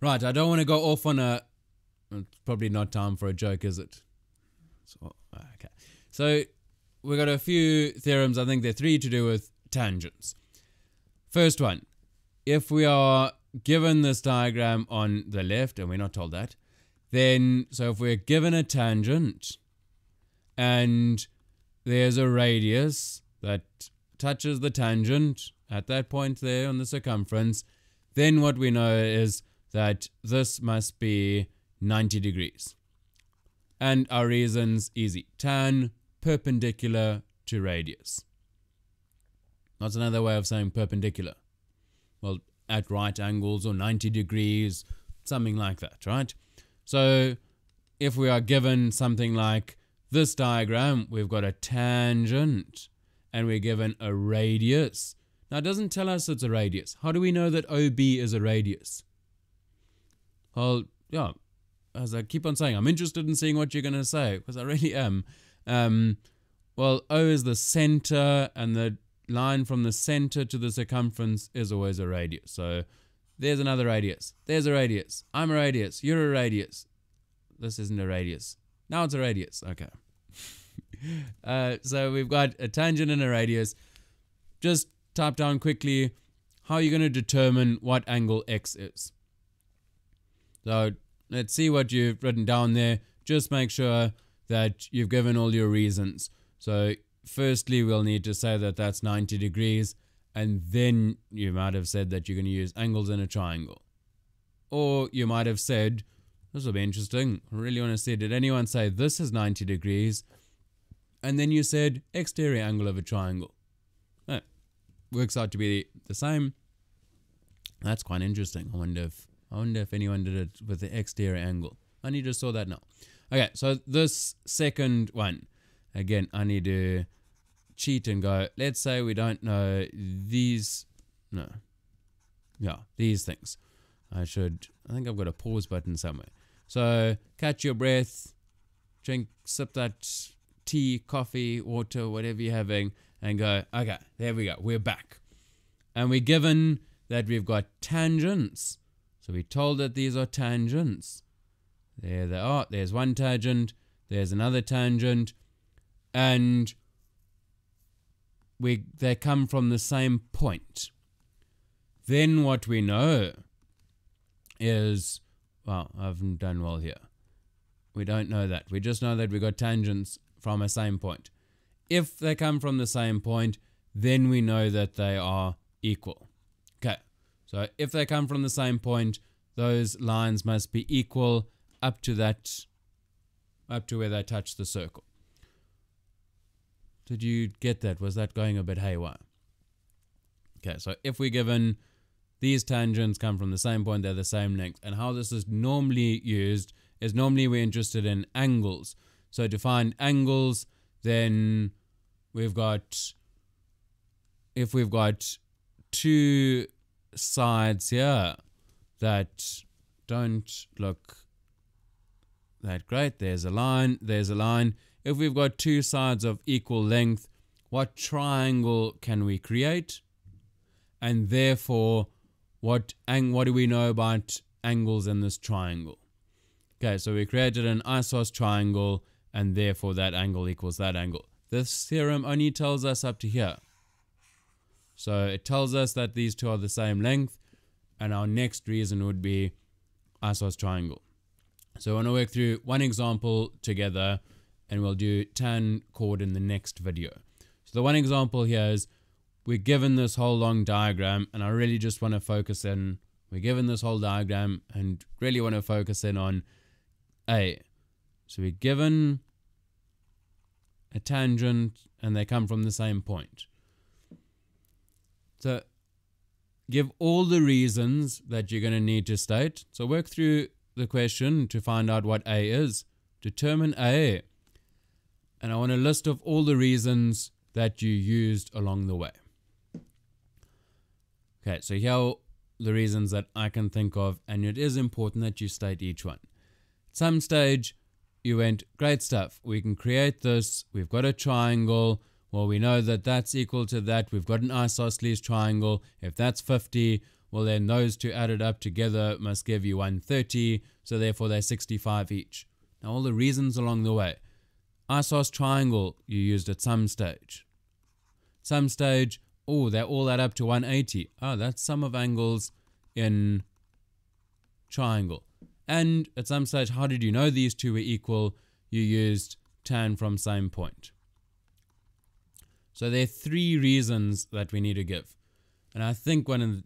Right, I don't want to go off on a. It's probably not time for a joke, is it? So, uh, okay. So we've got a few theorems. I think there are three to do with tangents. First one if we are given this diagram on the left, and we're not told that, then so if we're given a tangent and there's a radius that touches the tangent at that point there on the circumference, then what we know is that this must be 90 degrees. And our reason's easy. Tan perpendicular to radius. That's another way of saying perpendicular. Well, at right angles or 90 degrees, something like that, right? So if we are given something like this diagram, we've got a tangent and we're given a radius. Now, it doesn't tell us it's a radius. How do we know that OB is a radius? Well, yeah, as I keep on saying, I'm interested in seeing what you're going to say because I really am. Um, well, O is the center, and the line from the center to the circumference is always a radius. So there's another radius. There's a radius. I'm a radius. You're a radius. This isn't a radius. Now it's a radius. Okay. uh, so we've got a tangent and a radius. Just type down quickly how are you're going to determine what angle x is. So let's see what you've written down there. Just make sure that you've given all your reasons. So firstly, we'll need to say that that's 90 degrees. And then you might have said that you're going to use angles in a triangle. Or you might have said, this will be interesting. I really want to see, did anyone say this is 90 degrees? And then you said exterior angle of a triangle. That works out to be the same. That's quite interesting. I wonder if I wonder if anyone did it with the exterior angle. I need to saw that now. Okay, so this second one, again, I need to cheat and go, let's say we don't know these, no, yeah, these things. I should, I think I've got a pause button somewhere. So catch your breath, drink, sip that tea, coffee, water, whatever you're having, and go, okay, there we go, we're back. And we're given that we've got tangents. So we're told that these are tangents. There they are. There's one tangent, there's another tangent, and we they come from the same point. Then what we know is well, I haven't done well here. We don't know that. We just know that we got tangents from a same point. If they come from the same point, then we know that they are equal. So if they come from the same point, those lines must be equal up to that, up to where they touch the circle. Did you get that? Was that going a bit haywire? Okay, so if we're given these tangents come from the same point, they're the same length. And how this is normally used is normally we're interested in angles. So to find angles, then we've got, if we've got two sides here that don't look that great, there's a line, there's a line. If we've got two sides of equal length, what triangle can we create? And therefore, what ang what do we know about angles in this triangle? Okay, so we created an isosceles triangle and therefore that angle equals that angle. This theorem only tells us up to here. So it tells us that these two are the same length and our next reason would be isosceles triangle. So I want to work through one example together and we'll do tan chord in the next video. So the one example here is we're given this whole long diagram and I really just want to focus in, we're given this whole diagram and really want to focus in on A. So we're given a tangent and they come from the same point. So give all the reasons that you're going to need to state. So work through the question to find out what A is. Determine A. And I want a list of all the reasons that you used along the way. Okay, so here are the reasons that I can think of, and it is important that you state each one. At some stage, you went, great stuff, we can create this, we've got a triangle, well, we know that that's equal to that, we've got an isosceles triangle, if that's 50, Well, then those two added up together must give you 130, so therefore they're 65 each. Now, all the reasons along the way. Isosceles triangle you used at some stage. Some stage, oh, they all add up to 180. Oh, ah, that's sum of angles in triangle. And at some stage, how did you know these two were equal? You used tan from same point. So there are three reasons that we need to give. And I think one, of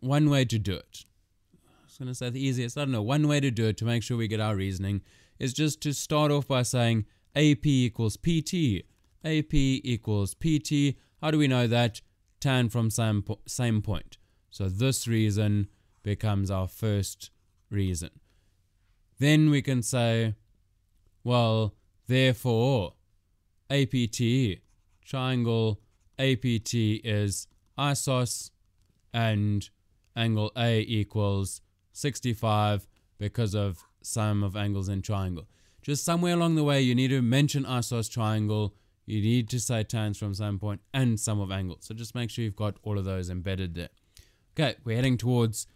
one way to do it, I was going to say the easiest, I don't know, one way to do it to make sure we get our reasoning is just to start off by saying AP equals PT. AP equals PT. How do we know that? Tan from same, same point. So this reason becomes our first reason. Then we can say, well, therefore, APT, triangle APT is isos and angle A equals 65 because of sum of angles in triangle. Just somewhere along the way, you need to mention isos triangle. You need to say tans from same point and sum of angles. So just make sure you've got all of those embedded there. Okay, we're heading towards